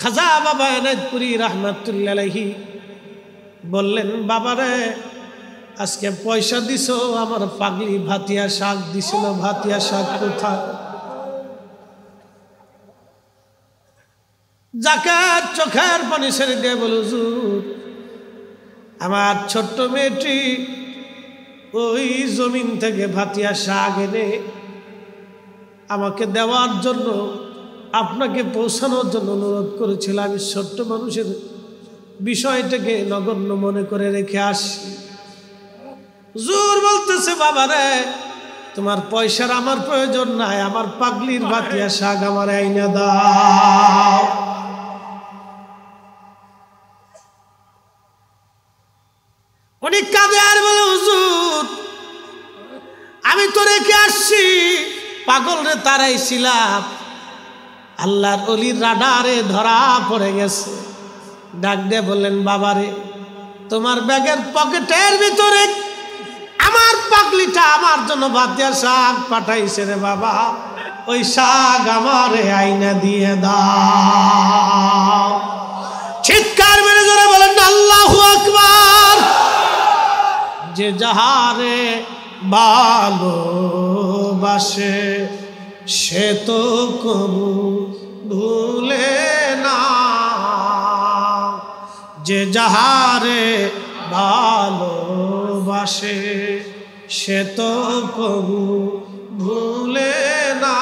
খাজা বাবা এনায়তপুরি রহমাতুল্লাহি বললেন, বাবারে, আজকে পয়সা দিছ, আমার পাগলি ভাতিয়া শাক দিছিল, ভাতিয়া শাক কোথায়? জাকাত চোখের পানি ছেড়ে দিয়ে বল আমার ছোট্ট মেয়েটি ওই জমিন থেকে ভাতিয়া শাক এনে আমাকে দেওয়ার জন্য আপনাকে পৌঁছানোর জন্য অনুরোধ করেছিল আমি ছোট্ট মানুষের বিষয়টাকে নগণ্য মনে করে রেখে আসি। জোর বলতেছে বাবা রে তোমার পয়সার আমার প্রয়োজন নাই, আমার পাগলির ভাতিয়া শাক আমার আইনা দাও। উনি কাঁদে আর বলে, হুজুর, আমি তো রেখে আসছি, পাগল রে তারাই তারাইছিলাম আল্লাহর অলির রাডারে ধরা পড়ে গেছে। ডাক দিয়ে বললেন, বাবারে, তোমার ব্যাগের পকেটের ভিতরে আমার পাগলিটা আমার জন্য বাতিয়া শাক পাঠাইছে রে বাবা। ওই শাক আমারে আইনা দিয়ে দাও। চিৎকার মেরে জোরে বলেন, আল্লাহ আকবার! যে যাহারে ভালোবাসে সে তো কবু ভুলে না। যে যাহারে ভালোবাসে, সে তো কবু ভুলে না।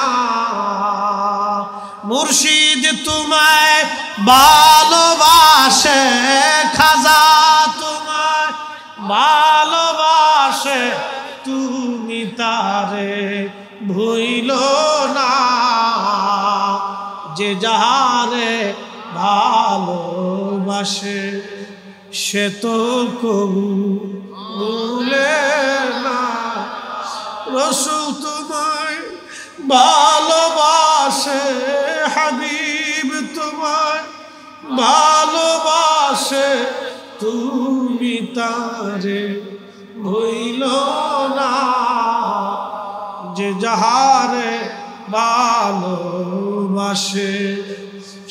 মুর্শিদ তোমায় ভালোবাসে, খাজা তোমায় ভালোবাসে, তুমি তারে ভুইল যাহারে ভালোবাসে, সে তো কবু ভুলে না। রসুল তোমায় ভালোবাসে, হাবিব তোমায় ভালোবাসে, তুমি তারে ভইল না। যে যাহারে ভালোবাসে,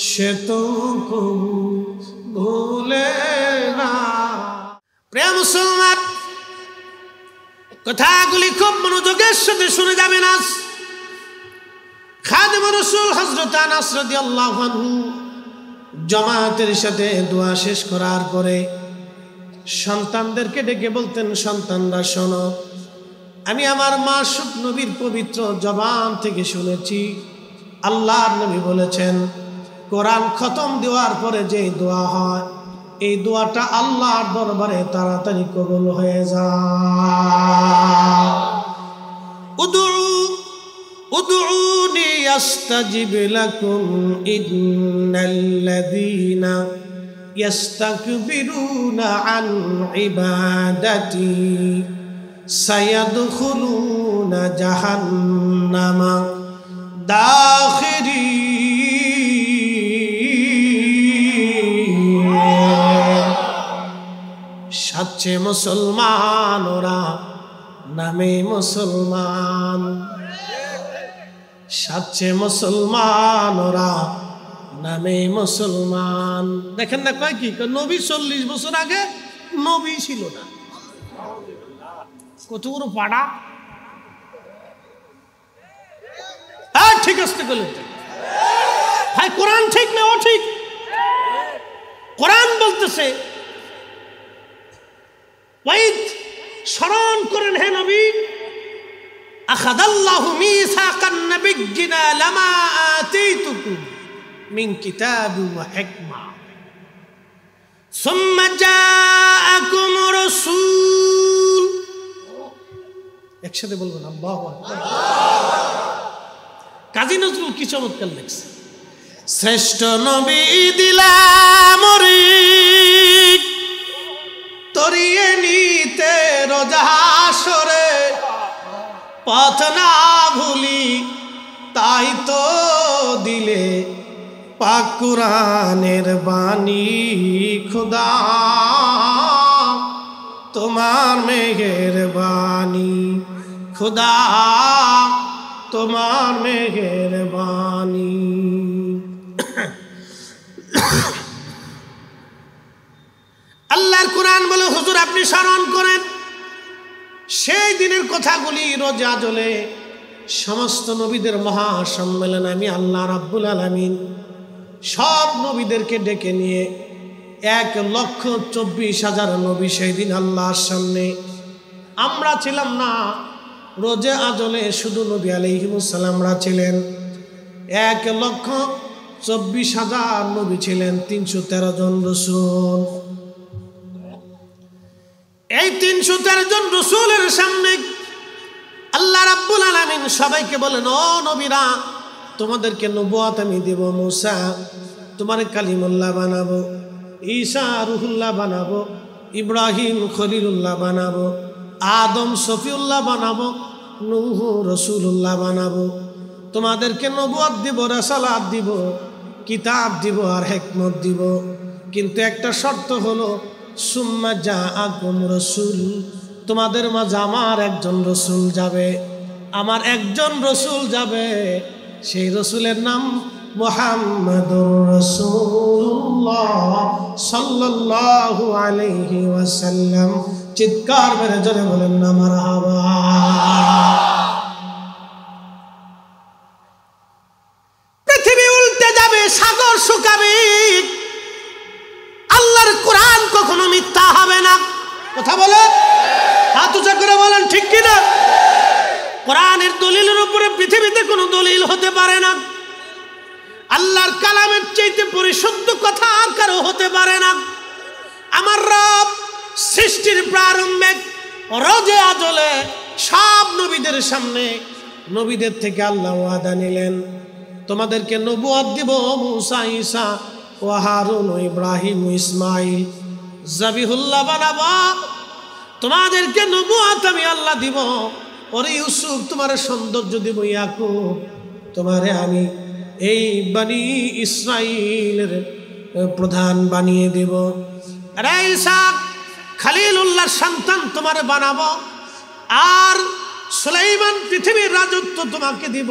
সে তো কবু ভুলে না। প্রিয় মুসলমান, কথাগুলি খুব মনোযোগের সাথে শুনে যাবেন আজ খাদেম রসুল হজরত আনাস রাদিয়াল্লাহু জামাতের সাথে দোয়া শেষ করার পরে সন্তানদেরকে ডেকে বলতেন, সন্তানরা, শোনো, আমি আমার মা সুখ নবীর পবিত্র জবান থেকে শুনেছি আল্লাহর নবী বলেছেন কোরআন খতম দেওয়ার পরে যে দোয়া হয় এই দোয়াটা আল্লাহর দরবারে তাড়াতাড়ি কবুল হয়ে যায় উদুউ ادعوني يستجب لكم إن الذين يستكبرون عن عبادتي سيدخلون جهنم داخرين সাচ্ছে মুসলমান, ওরা নামে মুসলমান। সাচ্ছে মুসলমান, ওরা নামে মুসলমান। দেখেন না কয় কি? নবী চল্লিশ বছর আগে নবী ছিল না। কত বড় পাড়া হ্যাঁ ঠিক আসতে গেলে ভাই কোরআন ঠিক না ও ঠিক কোরআন বলতেছে ওয়াইদ স্মরণ করেন হে নবী أخذ الله ميثاق النبيين لما آتيتكم من كتاب وحكمة ثم جاءكم رسول একসাথে বলবেন আল্লাহ কাজী নজরুল কি চমৎকার লেখছে? শ্রেষ্ঠ নবী দিলাম তরিয়ে নিতে রোজাসরে পথ না ভুলি তাই তো দিলে পাকুরানের বাণী খুদা। তোমার মেঘের বাণী খুদা। তোমার মেঘের বাণী আল্লাহর কোরআন বলে, হুজুর, আপনি স্মরণ করেন, সেই দিনের কথাগুলি রোজা জলে সমস্ত নবীদের মহাসম্মেলন আমি আল্লাহ রাব্বুল আলমিন সব নবীদেরকে ডেকে নিয়ে এক লক্ষ চব্বিশ হাজার নবী সেই দিন আল্লাহর সামনে। আমরা ছিলাম না রোজে আজলে শুধু নবী আলিহিমুসাল্লামরা ছিলেন। এক লক্ষ চব্বিশ হাজার নবী ছিলেন, তিনশো তেরো জন রসুল। এই তিনশো তেরো জন রসুলের সামনে আল্লাহ রাব্বুল আলমিন সবাইকে বলেন, ও নবীরা, তোমাদেরকে নবুয়াত আমি দেব, মুসা, তোমার কালিমুল্লাহ বানাবো, ঈসা রুহুল্লাহ বানাবো, ইব্রাহিম খলিলুল্লাহ বানাবো আদম সফিউল্লাহ বানাবো, নুহু রসুল্লাহ বানাবো। তোমাদেরকে নবুয়াত দিব, রসালাত দিব, কিতাব দিব আর হেকমত দিব। কিন্তু একটা শর্ত হলো, সুম্মা যা আগুম রসুল, তোমাদের মাঝে আমার একজন রসুল যাবে। আমার একজন রসুল যাবে, সেই রসুলের নাম মোহাম্মদুর রসুল্লাহ সাল্লাল্লাহু আলাইহি ওয়াসাল্লাম। চিৎকার মেরে জোরে বলেন, না মারহাবা পৃথিবী উল্টে যাবে, সাগর শুকাবে। আল্লাহর কোরআন কখনো মিথ্যা হবে না। কথা বলে? হাত উঁচা করে বলেন, ঠিক কিনা কোরআনের দলিলের উপরে পৃথিবীতে কোনো দলিল হতে পারে না। আল্লাহর কালামের চাইতে পরিশুদ্ধ কথা আর কারও হতে পারে না। আমার রব সৃষ্টির প্রারম্ভে রজে আজলে সব নবীদের সামনে নবীদের থেকে আল্লাহ ওয়াদা নিলেন। তোমাদেরকে নবুয়াদ দিব মুসা ঈসা ও হারুন ইব্রাহিম ইসমাইল। জাবিহুল্লাহ বানাবো। তোমাদেরকে নবুয়াত আমি আল্লাহ দিব। ওরে ইউসুফ, তোমার সৌন্দর্য দিব ইয়াকুব। তোমারে আমি এই বানি ইসরাইলের প্রধান বানিয়ে দেব। রে ইসাক খালিলুল্লাহর সন্তান তোমার বানাবো, আর সুলাইমান পৃথিবীর রাজত্ব তোমাকে দিব,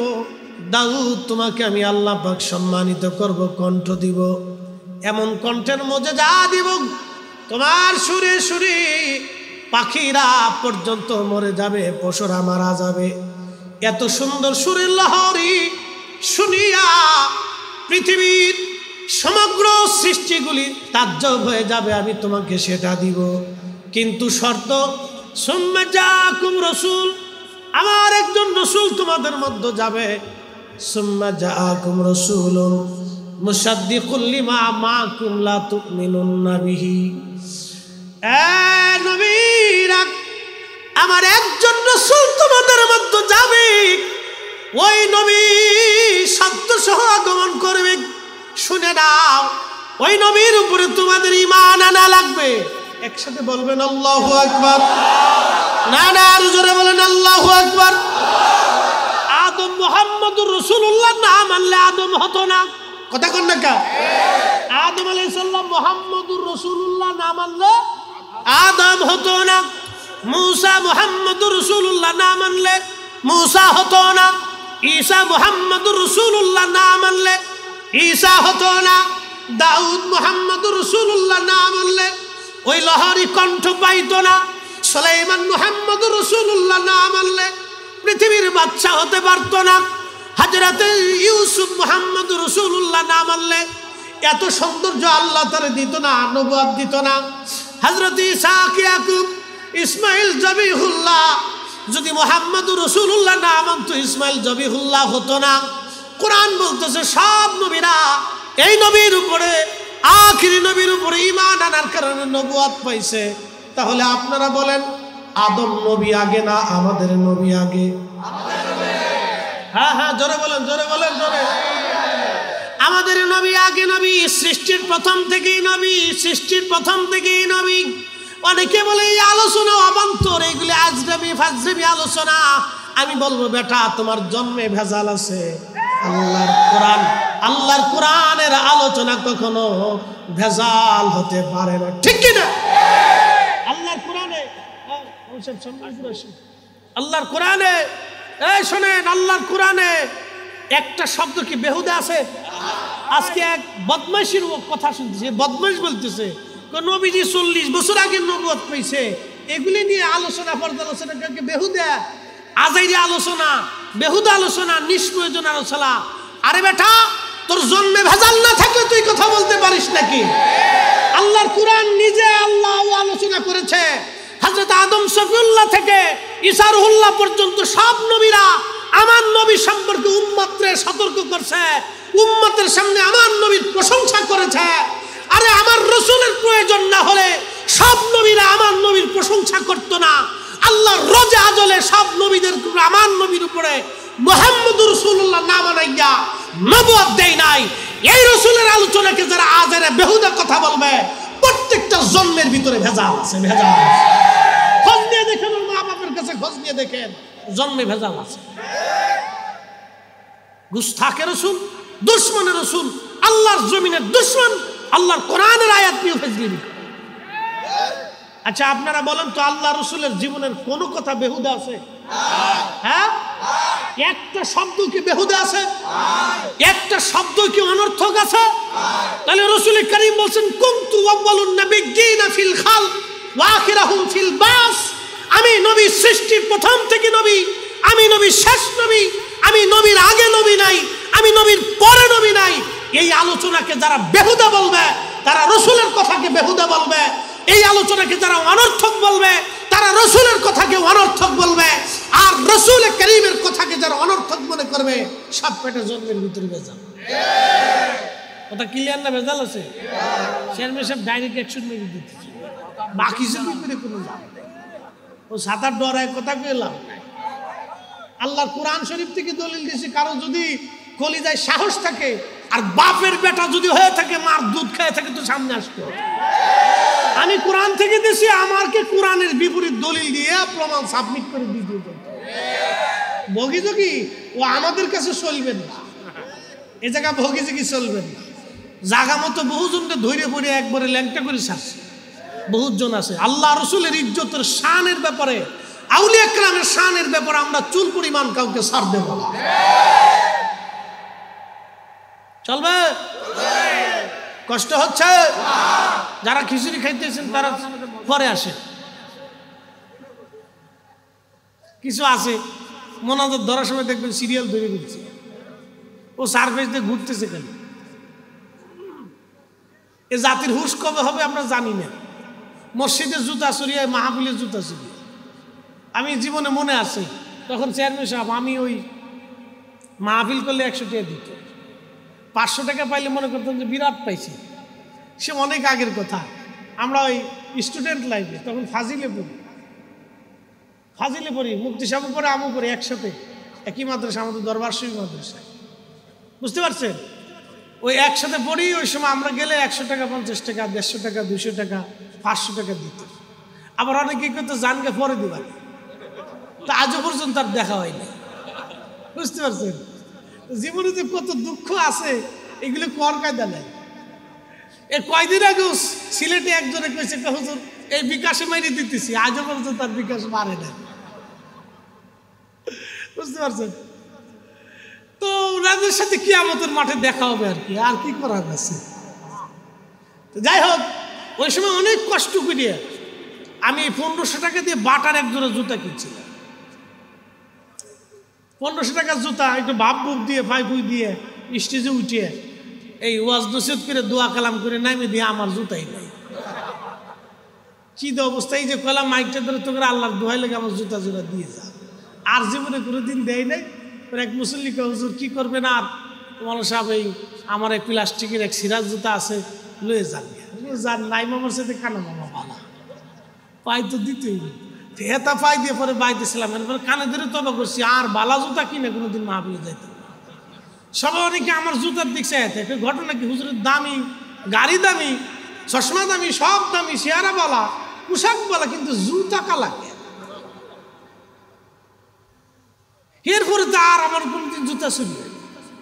দাউদ তোমাকে আমি আল্লাহ পাক সম্মানিত করব, কণ্ঠ দিব, এমন কণ্ঠের মধ্যে যা দিব, তোমার সুরে সুরে পাখিরা পর্যন্ত মরে যাবে, পশুরা মারা যাবে। এত সুন্দর সুরের লহরি শুনিয়া পৃথিবীর সমগ্র সৃষ্টিগুলি তাজ্জব হয়ে যাবে, আমি তোমাকে সেটা দিব। কিন্তু শর্ত সুম্মাকুম রসুল আমার একজন রসুল তোমাদের মধ্যে যাবে। সুম্মা জাআকুম রাসূলুন মুসাদ্দিকুল লিমা মাকুম লা তুমিনুন্না বিহি এ নবীরা আমার একজন রসুল তোমাদের মধ্যে যাবে। ওই নবী সত্য সহ আগমন করবে। শুনে নাও, ওই নবীর উপরে তোমাদের ইমান আনা লাগবে। একসাথে বলবেন আল্লাহ আকবার। না না আরও জোরে বলেন আল্লাহ আকবার। আদম মোহাম্মদুর রসুল্লাহ না মানলে আদম হতো না। কথা কন না কা। আদম আলাইসাল্লাম মোহাম্মদুর রসুল্লাহ না মানলে আদম হতো না। মুসা মোহাম্মদুর রসুল্লাহ না মানলে মুসা হতো না। ঈসা মোহাম্মদুর রসুল্লাহ না মানলে ঈসা হতো না। দাউদ মোহাম্মদুর রসুল্লাহ না মানলে ওই লহরি কণ্ঠ পাইতো না। সুলাইমান মোহাম্মদুর রসুল্লাহ না মানলে পৃথিবীর বাচ্চা হতে পারতো না। হাজরাতে ইউসুফ মোহাম্মদ রসুল্লাহ না মানলে এত সৌন্দর্য আল্লাহ তারে দিত না নবাদ দিত না। হজরত ইয়াকুব? ইসমাইল জবিহুল্লাহ। যদি মোহাম্মদ রসুল্লাহ না মানত, ইসমাইল জবিহুল্লাহ হতো না। কোরআন বলতেছে, সব নবীরা এই নবীর উপরে আখিরি নবীর উপরে ইমান আনার কারণে নবুয়াত পাইছে। তাহলে আপনারা বলেন, আদম নবী আগে না আমাদের নবী আগে? হ্যাঁ হ্যাঁ জোরে বলেন জোরে বলেন, জোরে। আমাদের নবী আগে নবী, সৃষ্টির প্রথম থেকেই নবী, সৃষ্টির প্রথম থেকেই নবী। অনেকে বলে, এই আলোচনা অবান্তর, এগুলি আজরাবি ফাজরাবি আলোচনা। আমি বলব, বেটা, তোমার জন্মে ভেজাল আছে। আল্লাহর কোরআন, আল্লাহর কোরআনের আলোচনা কখনো ভেজাল হতে পারে না। ঠিক কিনা আল্লাহর কোরআনে। আল্লাহর কোরআনে, এই শোনেন, আল্লাহর কোরআনে একটা শব্দ কি বেহুদে আছে? আজকে এক বদমাইশির কথা শুনতেছে, বদমাইশ বলতেছে নবীজি চল্লিশ বছর আগে নবত পেয়েছে এগুলি নিয়ে আলোচনা, পর্যালোচনা বেহুদা, আজাইরি আলোচনা। বেহুদা আলোচনা, নিষ্প্রয়োজন আলোচনা। আরে বেটা, তোর জন্মে ভেজাল না থাকলে তুই কথা বলতে পারিস নাকি? আল্লাহর কোরআন নিজে আল্লাহ আলোচনা করেছে। হজরত আদম শফিউল্লাহ থেকে ইসারুল্লাহ পর্যন্ত সব নবীরা আমার নবী সম্পর্কে উম্মাত্রে সতর্ক করছে। উম্মতের সামনে আমার নবীর প্রশংসা করেছে। আরে আমার রসুলের প্রয়োজন না হলে সব নবীরা আমার নবীর প্রশংসা করতো না। আল্লাহ রোজে আজলে সব নবীদের, আমার নবীর উপরে মোহাম্মদ রসুল্লাহ নাম আনাইয়া নবুয়াদ দেয় নাই। এই রসুলের আলোচনাকে যারা আজারে বেহুদা কথা বলবে, প্রত্যেকটা জন্মের ভিতরে ভেজাল আছে ভেজাল আছে। খোঁজ নিয়ে দেখেন ওর মা বাপের কাছে খোঁজ নিয়ে দেখেন, জন্মে ভেজাল আছে। গুস্তাখের রসুল, দুশ্মনের রসুল, আল্লাহর জমিনের দুশ্মন, আল্লাহর কোরআনের আয়াত নিয়ে ফেজগিরি আচ্ছা আপনারা বলেন তো, আল্লাহ রসুলের জীবনের কোনো কথা বেহুদা আছে? হ্যাঁ? একটা শব্দ কি বেহুদা আছে? একটা শব্দ কি অনর্থক আছে? তাহলে রসুল করিম বলছেন কুমতু আব্বালুন নাবিয়্যিনা ফিল খাল ওয়া ফিল বাস। আমি নবী সৃষ্টির প্রথম থেকে নবী, আমি নবী শেষ নবী, আমি নবীর আগে নবী নাই, আমি নবীর পরে নবী নাই। এই আলোচনাকে যারা বেহুদা বলবে, তারা রসুলের কথাকে বেহুদা বলবে। এই আলোচনাকে যারা অনর্থক বলবে, তারা রসুলের কথাকে অনর্থক বলবে। আর রসুল করিমের কথাকে যারা অনর্থক মনে করবে, সব পেটে জন্মের ভিতরে ভেজাল। কথা ক্লিয়ার না ভেজাল আছে? চেয়ারম্যান সাহেব ডাইরেক্ট অ্যাকশন মেরে দিতেছে বাকি সব করে কোনো লাভ নেই। ও সাঁতার ডরায় কথা পেলাম আল্লাহ কোরআন শরীফ থেকে দলিল দিয়েছে কারও যদি কলিজায় সাহস থাকে, আর বাপের বেটা যদি হয়ে থাকে, মার দুধ খেয়ে থাকে, তো সামনে আসতো আমি কোরআন থেকে দিছি আমাকে কোরআনের বিপরীত দলিল দিয়ে প্রমাণ সাবমিট করে দিয়ে দিতে বগি যোগী ও আমাদের কাছে চলবে না। এ জায়গা ভগি যোগী চলবে না। জাগা মতো বহুজনকে ধৈর্য পড়ে একবারে ল্যাংটা করে ছাড়ছে। বহুত জন আছে। আল্লাহ রসুলের ইজ্জতের শানের ব্যাপারে আউলিয়া একরামের শানের ব্যাপারে আমরা চুল পরিমাণ কাউকে সার দেব না। চলবে? কষ্ট হচ্ছে? যারা খিচুড়ি খাইতেছেন, তারা পরে আসে। কিছু আছে, মনাজত ধরার সময় দেখবেন সিরিয়াল ধরে দিচ্ছে ও সার্ভিস দিয়ে ঘুরতেছে কেন? এ জাতির হুশ কবে হবে আমরা জানি না। মসজিদে জুতা সরিয়ে মাহফিলের জুতা সরিয়ে আমি জীবনে মনে আছে, তখন চেয়ারম্যান সাহেব, আমি ওই মাহফিল করলে একশো টাকা দিত। পাঁচশো টাকা পাইলে মনে করতাম যে বিরাট পাইছি। সে অনেক আগের কথা। আমরা ওই স্টুডেন্ট লাইফে তখন ফাজিলে পড়ি। ফাজিলে পড়ি মুক্তি সাহেব পরে আমু পড়ি একসাথে। একই মাদ্রাসা, আমাদের দরবার শরীফ মাদ্রাসা। বুঝতে পারছেন? ওই একসাথে পড়ি, ওই সময় আমরা গেলে একশো টাকা, পঞ্চাশ টাকা, দেড়শো টাকা দুশো টাকা, পাঁচশো টাকা দিত আবার অনেকে করতো জানকে পরে দিবার তা আজও পর্যন্ত আর দেখা হয়নি। বুঝতে পারছেন? জীবনে যে কত দুঃখ আছে, এগুলো কর কায়দা নেই এ কয়দিন আগে সিলেটে একজনে কইছে হুজুর, এই বিকাশে মাইরে দিতেছি। আজও পর্যন্ত তার বিকাশ মারে না। বুঝতে পারছেন? তো ওনাদের সাথে কি আমাদের মাঠে দেখা হবে আর কি আর কি করার আছে? যাই হোক, ওই সময় অনেক কষ্ট করিয়ে আমি পনেরোশো টাকা দিয়ে বাটার এক জোড়া জুতা কিনছিলাম। পনেরোশো টাকার জুতা, একটু ভাব বুক দিয়ে ফাই ফুই দিয়ে, স্টেজে উঠিয়ে, এই ওয়াজ নসিদ করে দোয়া কালাম করে নামে দিয়ে আমার জুতাই নাই। কি তো অবস্থা, এই যে কলাম মাইকটা ধরে তোকে আল্লাহর দোহাই লেগে আমার জুতা জোড়া দিয়ে যা। আর জীবনে কোনো দিন দেয় নাই এক মুসল্লিকে হুজুর, কি করবেন আর? মৌলানা সাহেব, এই আমার এই প্লাস্টিকের এক সিরাজ জুতা আছে, লয়ে যান যান, নাই মামার সাথে কানা মামা ভালো পাই তো দিতেই হেতা পাই দিয়ে পরে বাইতেছিলাম এরপরে কানে ধরে তবা করছি, আর বালা জুতা কিনে কোনোদিন মাহফিলে যাইতে সবাই অনেকে আমার জুতার দিক চাই থাকে ঘটনা কি? হুজুরের দামি, গাড়ি দামি, চশমা দামি, সব দামি চেয়ারা বলা, পোশাক বলা, কিন্তু জুতা কালাকে এরপরে তো আর আমার কোনদিন জুতা শুনবে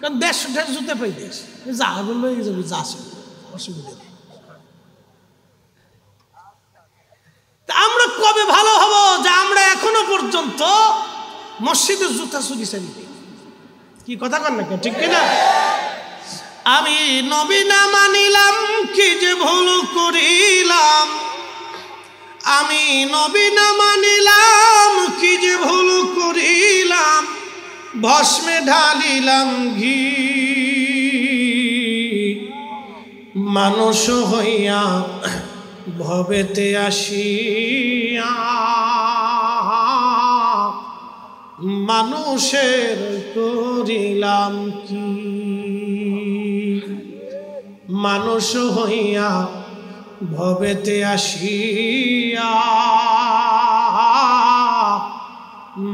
কারণ দেড়শো দেড়শো জুতা পাই দেশ যা বলল এই যাবে, যা শুনবে অসুবিধা নেই আমরা কবে ভালো হব যে আমরা এখনও পর্যন্ত মসজিদের জুতা চুরি চালি কি কথা কর না ঠিক কিনা? আমি নবী না মানিলাম, কি যে ভুল করিলাম। আমি নবী না মানিলাম, কি যে ভুল করিলাম। ভস্মে ঢালিলাম ঘি। মানুষ হইয়া ভবেতে আসিয়া মানুষের করিলাম কি? মানুষ হইয়া ভবেতে আসিয়া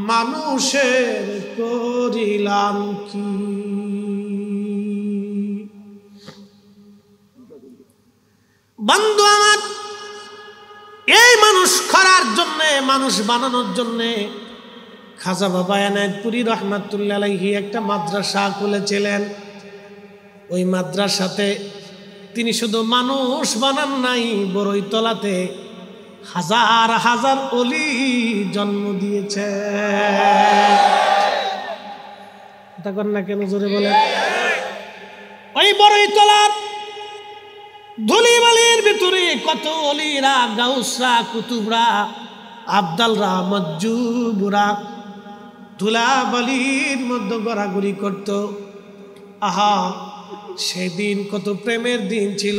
মানুষের করিলাম কি? বন্ধু আমার এই মানুষ করার জন্যে, মানুষ বানানোর জন্যে খাজা বাবা এনায়তপুরি রহমাতুল্লাহ আলাইহি একটা মাদ্রাসা খুলেছিলেন। ওই মাদ্রাসাতে তিনি শুধু মানুষ বানান নাই বড়ইতলাতে হাজার হাজার অলি জন্ম দিয়েছে। কেন জোরে বলে ওই বড়ইতলার ধুলিবালির ভিতরে কত অলিরা, গাউসরা, কুতুবরা আবদালরা মজ্জুবরা, ধুলাবালির মধ্যে গড়াগড়ি করত। আহা, সেদিন কত প্রেমের দিন ছিল।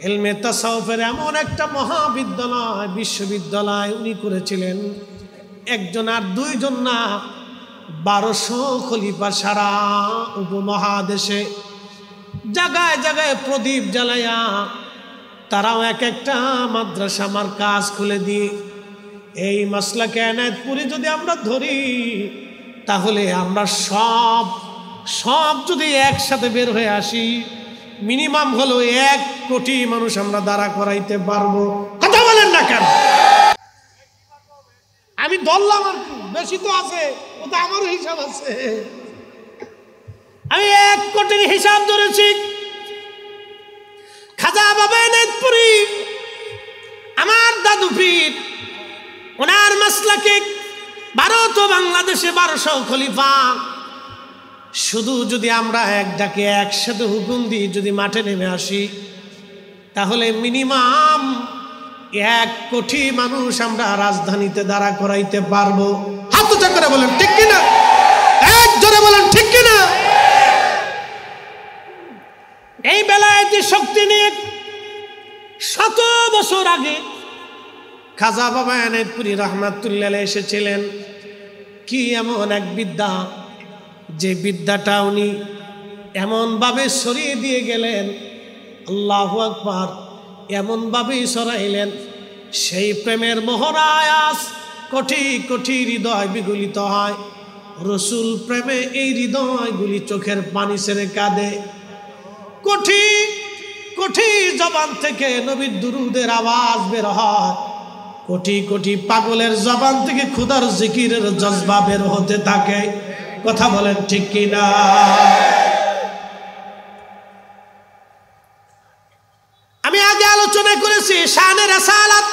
এলমে তাসাউফের এমন একটা মহাবিদ্যালয়, বিশ্ববিদ্যালয় উনি করেছিলেন। একজন আর দুইজন না, বারোশো খলিফা সারা উপমহাদেশে। জায়গায় জায়গায় প্রদীপ জ্বালাইয়া তারাও এক একটা মাদ্রাসা আমার কাজ খুলে দিয়ে, এই মশলাকে এনায়তপুরে যদি আমরা ধরি, তাহলে আমরা সব সব যদি একসাথে বের হয়ে আসি, মিনিমাম হলো এক কোটি মানুষ আমরা দাঁড়া করাইতে পারব। কথা বলেন না কেন? আমি ধরলাম আর বেশি তো আছে, ও তো আমারও হিসাব আছে। আমি এক কোটির হিসাব ধরেছি। খাজা বাবা আমার দাদু পীর, ওনার মাসলাকে ভারত ও বাংলাদেশে বারোশো খলিফা। শুধু যদি আমরা এক ডাকে একসাথে হুকুম দিই, যদি মাঠে নেমে আসি, তাহলে মিনিমাম এক কোটি মানুষ আমরা রাজধানীতে দাঁড়া করাইতে পারব। হাত করে বলেন, ঠিক কিনা? এক জোরে বলেন, ঠিক এই বেলায় শক্তি নিয়ে শত বছর আগে খাজা বাবা এনায়তপুরি রহমাতুল্লাহ এসেছিলেন, কি এমন এক বিদ্যা? যে বিদ্যাটা উনি এমনভাবে সরিয়ে দিয়ে গেলেন, আল্লাহ আকবার, এমনভাবেই সরাইলেন, সেই প্রেমের মহরায়াস কঠি কঠি হৃদয় বিগলিত হয়। রসুল প্রেমে এই হৃদয়গুলি চোখের পানি সেরে কাঁদে। কঠি কঠি জবান থেকে নবীর দুরুদের আওয়াজ বের হয়। কোটি কোটি পাগলের জবান থেকে ক্ষুদার জিকিরের জজবা বের হতে থাকে। কথা বলেন ঠিক কিনা? আমি আগে আলোচনা করেছি শানের আসালাত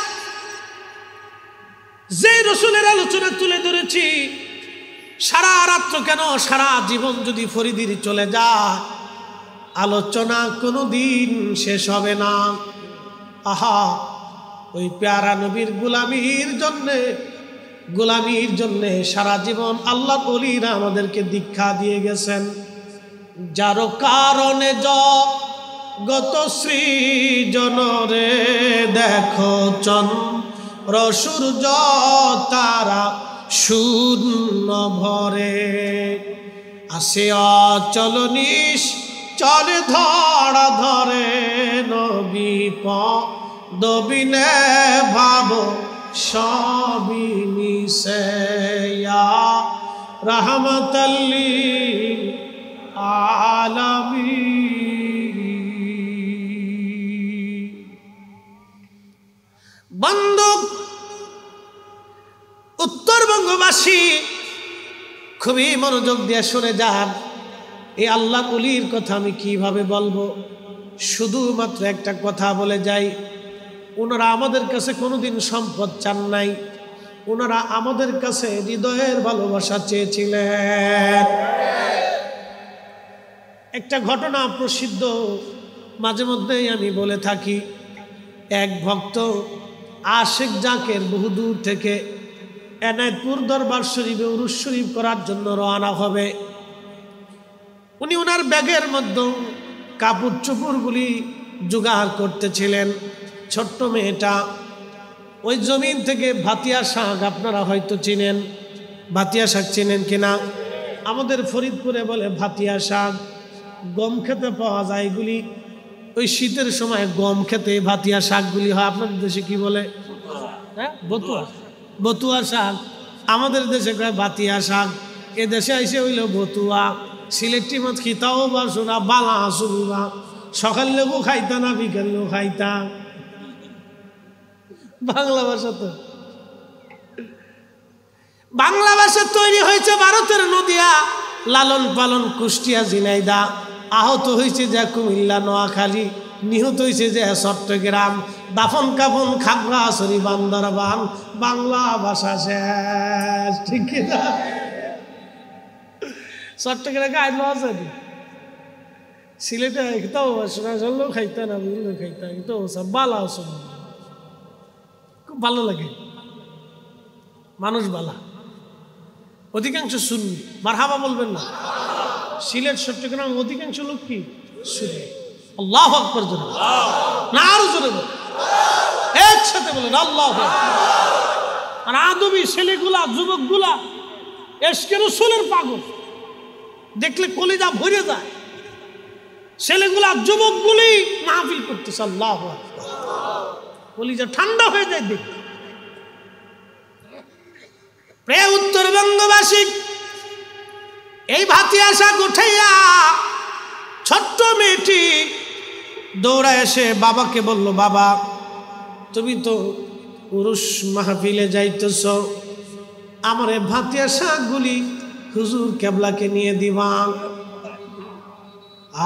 যে রসুলের আলোচনা তুলে ধরেছি, সারা রাত্র কেন সারা জীবন যদি ফরিদির চলে যায়? আলোচনা কোনো দিন শেষ হবে না। আহা, ওই প্যারা নবীর গুলামির জন্যে, গোলামির জন্যে সারা জীবন আল্লাহ অলিরা আমাদেরকে দীক্ষা দিয়ে গেছেন। যার কারণে জ গত সৃজনরে দেখো চন্দ্র, সূর্য, তারা শূন্য ভরে। আসে অচল নিশ চলে ধরা ধরে নবী দবিনে ভাব সবই মিশে রহমতল্লি আলমী বন্ধু উত্তরবঙ্গবাসী খুবই মনোযোগ দিয়ে শুনে যান। এই আল্লাহ কুলির কথা আমি কীভাবে বলব? শুধুমাত্র একটা কথা বলে যাই, ওনারা আমাদের কাছে কোনোদিন সম্পদ চান নাই। ওনারা আমাদের কাছে হৃদয়ের ভালোবাসা চেয়েছিলেন। একটা ঘটনা প্রসিদ্ধ, মাঝে মধ্যেই আমি বলে থাকি। এক ভক্ত আশেক জাকের বহুদূর থেকে এনায়তপুর দরবার শরীফে উরুস শরীফ করার জন্য রওনা হবে। উনি ওনার ব্যাগের মধ্যে কাপড় চোপড়গুলি জোগাড় করতেছিলেন। ছোট্ট মেয়েটা ওই জমিন থেকে ভাতিয়া শাক আপনারা হয়তো চিনেন। ভাতিয়া শাক চিনেন কিনা? আমাদের ফরিদপুরে বলে ভাতিয়া শাক গম খেতে পাওয়া যায় এগুলি। ওই শীতের সময় গম খেতে ভাতিয়া শাকগুলি হয়। আপনাদের দেশে কি বলে? হ্যাঁ? বতুয়া। বতুয়া শাক। আমাদের দেশে কয় ভাতিয়া শাক। এ দেশে এসে হইল বতুয়া। সিলেক্টি মাছ খিতাও বা সোনা বালা আসুনা সকাল লেবু খাইতা না বিকেল লেবু খাইতা? বাংলা ভাষা তো। বাংলা ভাষা তৈরি হয়েছে ভারতের নদিয়া, লালন পালন কুষ্টিয়া জিনাইদা আহত হয়েছে যে কুমিল্লা, নোয়াখালী। নিহত হয়েছে যে চট্টগ্রাম। দাফন কাফন, খাগড়াছড়ি, বান্দরবান। বাংলা ভাষা শেষ। ঠিক কিনা চট্টগ্রামে আইলো আছে সিলেটে খাইতাও শোনা চললেও খাইতা না, বুঝলেও খাইতা কিন্তু সব বালা খুব ভালো লাগে। মানুষ বালা। অধিকাংশ শুনবি মারহাবা বলবেন না। সিলেট চট্টগ্রাম অধিকাংশ লোক কি? শুনবে আল্লাহ আকবর জন্য না, আরও জোরে একসাথে বলেন, আল্লাহ আর আদবি ছেলেগুলা, যুবকগুলা এসকের রসুলের পাগল। দেখলে কলিজা ভরে যায়। ছেলেগুলা, যুবকগুলি মাহফিল করতেছে, আল্লাহ। কলিজা ঠান্ডা হয়ে যায় প্রে উত্তরবঙ্গবাসী এই ভাতি আসা গোঠাইয়া ছোট্ট মেয়েটি দৌড়া এসে বাবাকে বলল, বাবা, তুমি তো পুরুষ মাহফিলে যাইতেছ। আমার এই ভাতিয়া শাকগুলি হুজুর কেবলাকে নিয়ে দিবা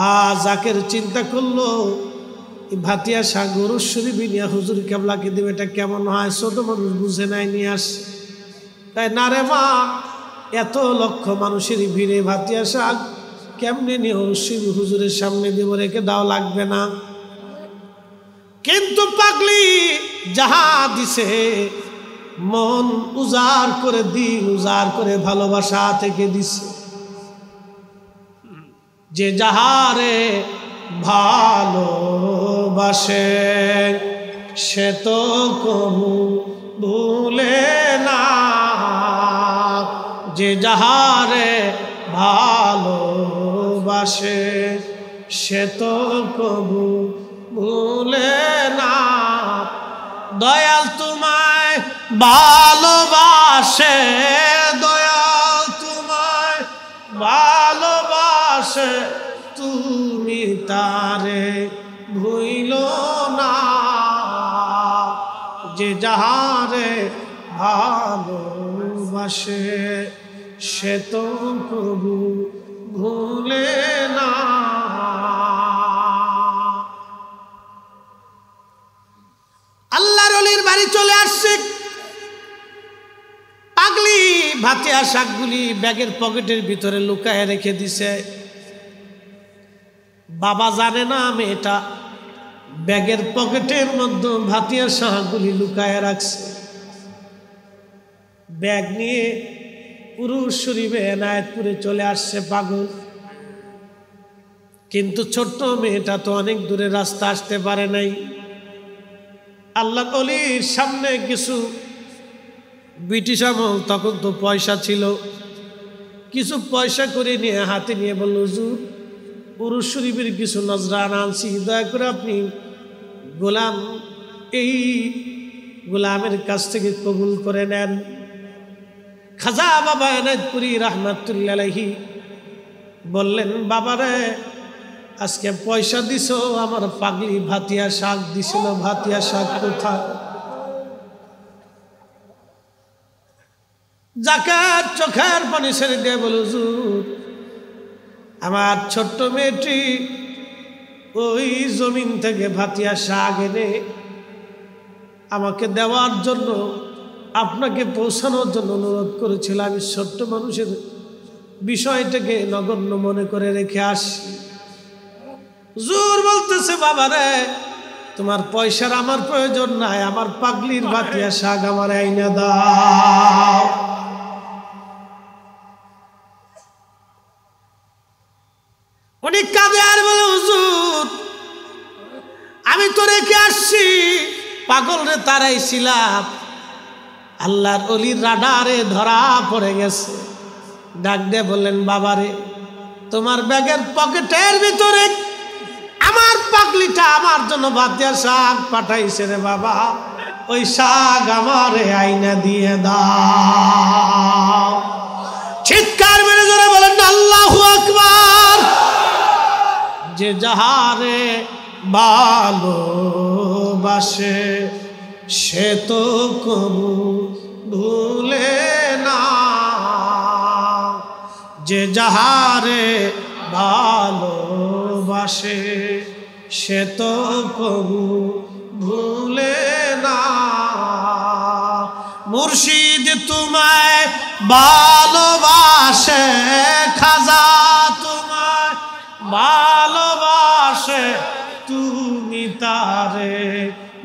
আ জাকের চিন্তা করল ভাতিয়া শাক গরুর নিয়ে হুজুর কেবলাকে দিবে, এটা কেমন হয়? ছোট মানুষ বুঝে নাই নিয়ে আসে তাই না রে মা, এত লক্ষ মানুষের ভিড়ে ভাতিয়া শাক কেমনে নিয়ে শিব হুজুরের সামনে দিব, রেখে দাও, লাগবে না। কিন্তু পাগলি যাহা দিছে মন উজাড় করে দিল, উজাড় করে ভালোবাসা থেকে দিছে। যে যাহারে ভালোবাসে, সে তো কবু ভুলে না। যে যাহারে ভালোবাসে, সে তো কবু ভুলে না। দয়াল তোমায় ভালোবাসে দয়াল তোমায়, ভালোবাসে তুমি তারে ভুইল না। যে যাহারে ভালোবাসে, সে তো কবু ভুলে না। আল্লাহর অলির বাড়ি চলে আসছে। পাগলি ভাতিয়া শাকগুলি ব্যাগের পকেটের ভিতরে লুকায় রেখে দিছে। বাবা জানে না আমি মেয়েটা ব্যাগের পকেটের মধ্যে ভাতিয়া শাকগুলি লুকায় রাখছে। ব্যাগ নিয়ে পুরুষ শরীফে এনায়তপুরে চলে আসছে পাগল। কিন্তু ছোট্ট মেয়েটা তো অনেক দূরে রাস্তা আসতে পারে নাই। আল্লাহ অলির সামনে কিছু ব্রিটিশ আমল তখন তো পয়সা ছিল। কিছু পয়সা করে নিয়ে হাতে নিয়ে বলল, হুজুর, পুরুষ শরীফের কিছু নজরান আনছি, দয়া করে আপনি গোলাম, এই গোলামের কাছ থেকে কবুল করে নেন। খাজা বাবা এনায়তপুরি রহমাতুল্লাহি বললেন বাবারে আজকে পয়সা দিছ, আমার পাগলি ভাতিয়া শাক দিছিল, ভাতিয়া শাক কোথা জাকাত চোখের পানি ছেড়ে দিয়ে বল আমার ছোট্ট মেয়েটি ওই জমিন থেকে ভাতিয়া শাক এনে আমাকে দেওয়ার জন্য, আপনাকে পৌঁছানোর জন্য অনুরোধ করেছিল। আমি ছোট্ট মানুষের বিষয়টাকে নগণ্য মনে করে রেখে আসি। জোর বলতেছে, বাবা রে, তোমার পয়সার আমার প্রয়োজন নাই, আমার পাগলির বাতিয়া শাক আমার আইনা দাও। পাগল রে তারাইছিলাম আল্লাহর অলির রাডারে ধরা পড়ে গেছে। ডাক দিয়ে বললেন, বাবারে, তোমার ব্যাগের পকেটের ভিতরে আমার পাগলিটা আমার জন্য বাতিয়া শাক পাঠাইছে রে বাবা। ওই শাক আমারে আইনা দিয়ে দাও। চিৎকার মেরে ধরে বলেন, আল্লাহু আকবার! যে যাহারে ভালোবাসে, সে তো কবু ভুলে না। যে যাহারে ভালোবাসে, সে তো কবু ভুলে না। মুর্শিদ তোমায় ভালোবাসে, খাজা তোমায় ভালোবাসে। তারে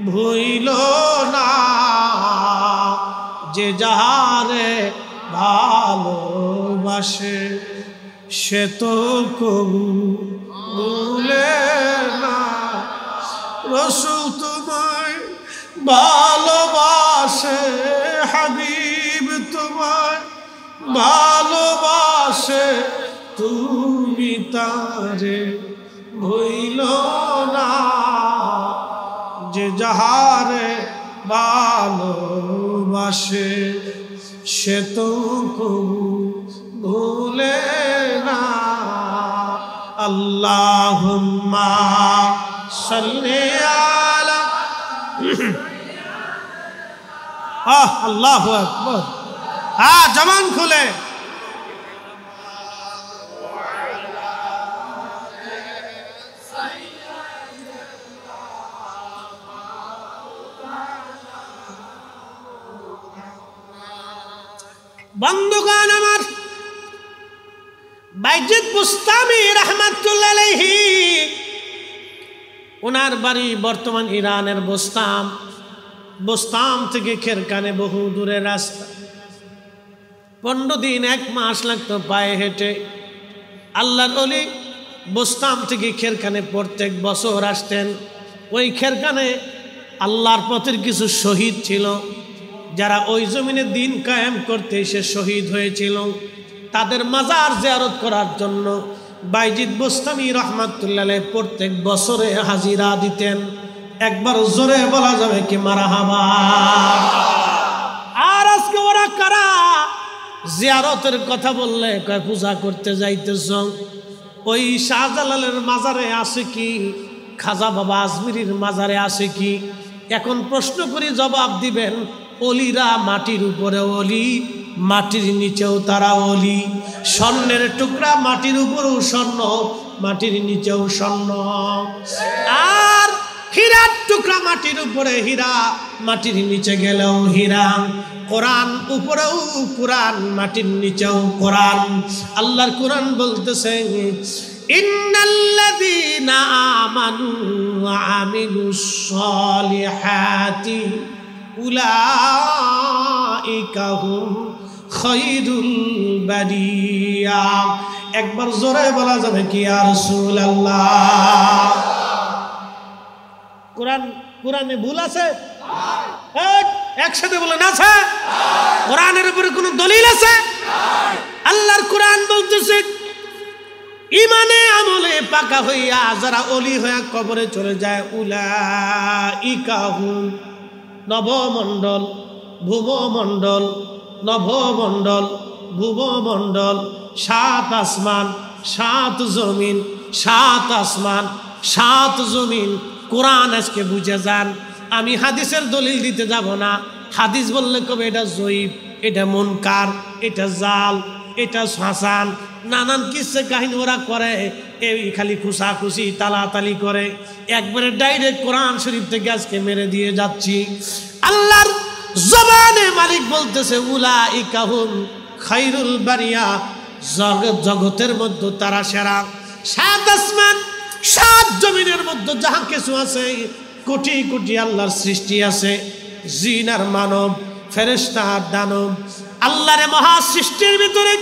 ভুইল না। যে যাহারে ভালোবাসে, সে তো কবু ভুলে না। রসুল তোমায় ভালোবাসে, হাবিব তোমায় ভালোবাসে, তুমি তারে ভইল না। যাহারে ভালোবাসে, সে তো কবু ভুলে না। আল্লাহুম্মা সাল্লি আলা আহ, আল্লাহু আকবার। হ্যাঁ জবান খুলে। বুস্তামি রহমাতুল্লাহ ওনার বাড়ি বর্তমান ইরানের বোস্তাম। বোস্তাম থেকে খেরকানে বহু দূরের রাস্তা। পনেরো দিন, এক মাস লাগতো পায়ে হেঁটে। আল্লাহর অলি বোস্তাম থেকে খেরখানে প্রত্যেক বছর আসতেন। ওই খেরখানে আল্লাহর পথের কিছু শহীদ ছিল। যারা ওই জমিনে দিন কায়েম করতে এসে শহীদ হয়েছিল। তাদের মাজার জিয়ারত করার জন্য বাইজিদ বোস্তামি রহমাতুল্লাহ প্রত্যেক বছরে হাজিরা দিতেন। একবার জোরে বলা যাবে কি মারাহাবা আর আজকে ওরা কারা? জিয়ারতের কথা বললে কয়, পূজা করতে যাইতেছ? ওই শাহজালালের মাজারে আছে কি? খাজা বাবা আজমিরির মাজারে আছে কি? এখন প্রশ্ন করি, জবাব দিবেন, অলিরা মাটির উপরে অলি মাটির নিচেও তারা অলি। স্বর্ণের টুকরা মাটির উপরেও স্বর্ণ, মাটির নিচেও স্বর্ণ। আর হীরার টুকরা মাটির উপরে হীরা, মাটির নিচে গেলেও হীরা। কোরআন উপরেও কোরআন, মাটির নিচেও কোরআন। আল্লাহর কোরআন বলতেছে, ইন্নাল্লাযীনা আমানু ওয়া খৈরুল বারিয়া একবার জোরে বলা যাবে কি আর রাসূলুল্লাহ? কোরআন কোরআনে ভুল আছে? এক, একসাথে বলেন আছে? কোরআনের উপরে কোনো দলিল আছে? আল্লাহর কোরআন বলতেছে ইমানে আমলে পাকা হইয়া যারা অলি হইয়া কবরে চলে যায় উলা ইকাহু নবমণ্ডল ভূমমণ্ডল নভমণ্ডল ভূমমণ্ডল সাত আসমান, সাত জমিন, সাত আসমান, সাত জমিন। কোরআন আজকে বুঝে যান। আমি হাদিসের দলিল দিতে যাব না। হাদিস বললে কবে এটা জয়ীব, এটা মনকার, এটা জাল, এটা শাসান নানান কিসে কাহিনী ওরা করে, এই খালি খুশাখুশি, তালাতালি করে। একবারে ডাইরেক্ট কোরআন শরীফ থেকে আজকে মেরে দিয়ে যাচ্ছি। আল্লাহর জবানে মালিক বলতেছে উলা ইকাহুম খাইরুল বারিয়া জগতের মধ্যে তারা সেরা। সাত আসমান, সাত জমিনের মধ্যে যাহা কিছু আছে, কোটি কোটি আল্লাহর সৃষ্টি আছে। জিন আর মানব ফেরেস্তা দানব। আল্লাহরে মহা সৃষ্টির ভিতরে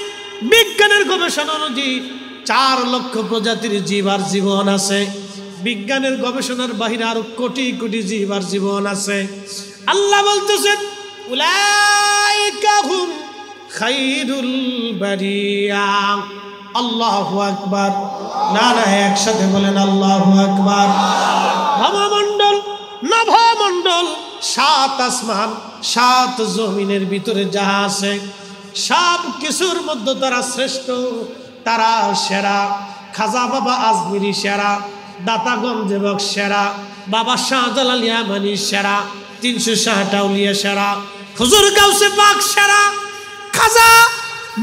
বিজ্ঞানের গবেষণা অনুযায়ী চার লক্ষ প্রজাতির জীব আর জীবন আছে। বিজ্ঞানের গবেষণার বাহিরে আরও কোটি কোটি জীব আর জীবন আছে। আল্লাহ বলতেছেন আল্লাহু বলেন আল্লাহু সাত সাত জমিনের ভিতরে যাহা আছে, সব কিছুর মধ্যে তারা শ্রেষ্ঠ। তারা সেরা, খাজা বাবা আজমিরি সেরা দাতাগঞ্জ সেরা, বাবা শাহজালাল ইয়ামানি সেরা তিনশো শাহটাউলিয়া সেরা। হুজুর গাউসে পাক সেরা। খাজা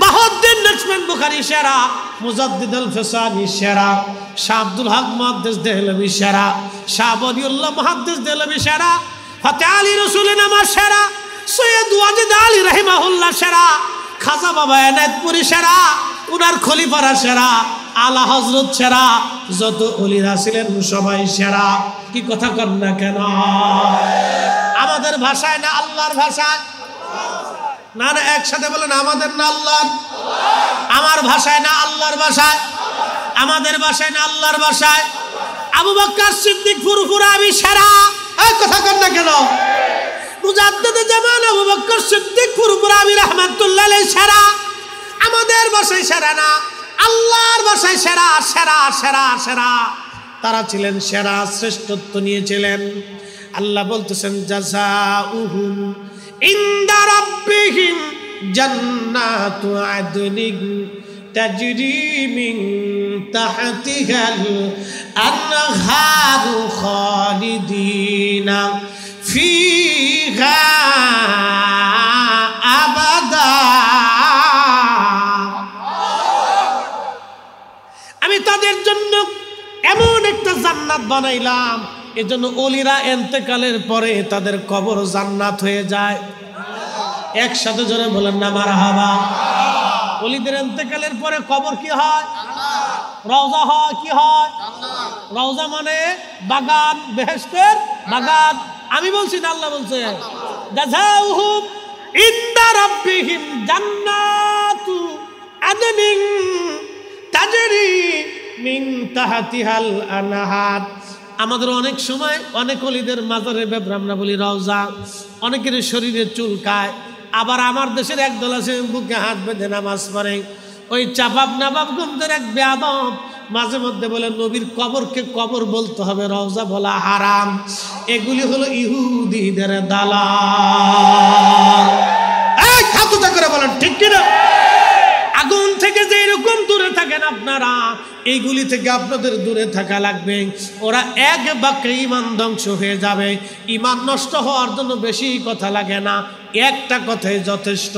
বাহাউদ্দিন লক্ষ্মণ বুখারি সেরা। মুজাদ্দিদ আল ফেসানি সেরা। শাহ আব্দুল হক মুহাদ্দিস দেহলভি সেরা। শাহ বদিউল্লাহ মুহাদ্দিস দেহলভি সেরা। ফতে আলী রসুলের নামাজ সেরা। সৈয়দ ওয়াজিদ আলী রহিমাহুল্লাহ সেরা। খাজা বাবা এনায়তপুরি সেরা। উনার খলিফারা সেরা, আলা হজরত সেরা, যত অলিরা ছিলেন সবাই সেরা। কি কথা কর না কেন? আমাদের ভাষায় না আল্লাহর ভাষায়? না না, একসাথে বলেন, আমাদের না আল্লাহর? আমার ভাষায় না আল্লাহর ভাষায়? আমাদের ভাষায় না আল্লাহর ভাষায়? আবু বক্কর সিদ্দিক ফুরফুরা, আমি সেরা। এই কথা কর না কেন? মুজাদ্দিদ জামান আবু বক্কর সিদ্দিক ফুরফুরা, আমি রহমাতুল্লাহ সেরা। আমাদের ভাষায় সেরা না, আল্লাহর ভাষায় সেরা সেরা সেরা সেরা। তারা ছিলেন সেরা, শ্রেষ্ঠত্ব নিয়েছিলেন। আল্লাহ বলতেছেন জাযাউহুম ইনদা রাব্বিহিম জান্নাতু আদনিন তাজরি মিন তাহতিহাল আনহারু খালিদিনা ফিহা আবাদা। আমি তাদের জন্য এমন একটা জান্নাত বানাইলাম। এজন্য অলিরা এন্তেকালের পরে তাদের কবর জান্নাত হয়ে যায়। একসাথে জোরে বলেন না মারা হাবা অলিদের এন্তেকালের পরে কবর কি হয়? রওজা হয়, কি হয়? রওজা মানে বাগান বেহেস্তের বাগান। আমি বলছি না, আল্লাহ বলছে রাব্বিহিম জান্নাতু আদনিন তাজরি তাহাতিহাল আনহার আমাদের অনেক সময় অনেক অলিদের মাজারে ব্যাপারে আমরা বলি রওজা অনেকের শরীরে চুলকায় আবার আমার দেশের একদল আছে বুকে হাত বেঁধে নামাজ পড়ে। ওই চাপাব নাবাব গন্ধের এক বেয়াদব মাঝে মধ্যে বলে নবীর কবরকে কবর বলতে হবে রওজা বলা হারাম। এগুলি হলো ইহুদিদের দালাল। করে বলেন ঠিক কিনা? আগুন এরকম দূরে থাকেন আপনারা। এইগুলি থেকে আপনাদের দূরে থাকা লাগবে। ওরা এক বাক্যে ইমান ধ্বংস হয়ে যাবে। ইমান নষ্ট হওয়ার জন্য বেশি কথা লাগে না। একটা কথাই যথেষ্ট।